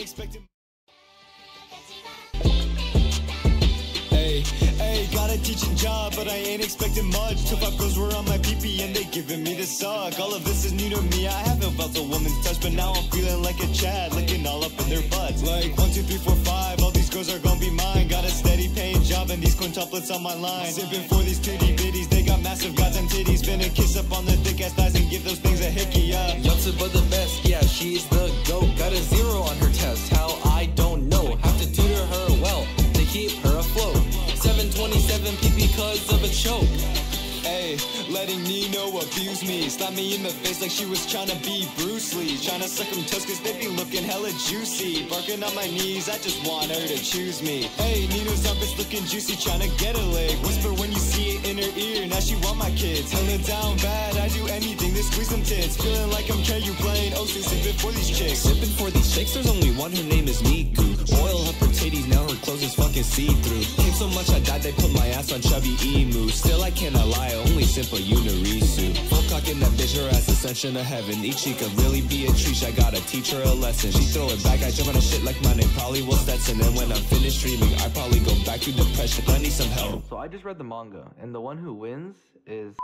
expecting. Hey, hey, got a teaching job, but I ain't expecting much. Two five girls were on my PP and they giving me the suck. All of this is new to me. I haven't felt a woman's touch, but now I'm feeling like a Chad, licking all up in their butts. Like one, two, three, four, five. All these girls are gonna be mine. Got a steady paying job and these quintuplets on my line. Sipping for these titty bitties, they got massive goddamn titties. Finna kiss up on the thick ass thighs and give those things a hickey up. Yupsa but the best, 727 p because of a choke. Hey, letting Nino abuse me. Slap me in the face like she was trying to be Bruce Lee. Trying to suck them toes cause they be looking hella juicy. Barking on my knees, I just want her to choose me. Hey, Nino's armpits looking juicy, trying to get a leg. Whisper when you see it in her ear, now she want my kids. Hella down bad, I do anything to squeeze them tits. Feeling like I'm KU playing OC sipping for these chicks. Sipping for these chicks, there's only one, her name is Miku. Oil clothes is fucking see-through. Came so much I died, they put my ass on chubby emu. Still I cannot lie, only simple unirisu. Full cocking that bitch, her ass ascension to heaven. Each she could really be a treat, I gotta teach her a lesson. She throw it back, I jump on a shit like my name probably will Stetson. And when I'm finished streaming, I probably go back to depression. I need some help. So I just read the manga, and the one who wins is